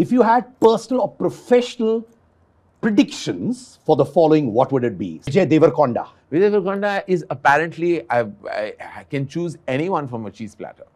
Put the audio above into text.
If you had personal or professional predictions for the following, what would it be? Vijay Deverakonda. Vijay Deverakonda is apparently, I, I, I can choose anyone from a cheese platter.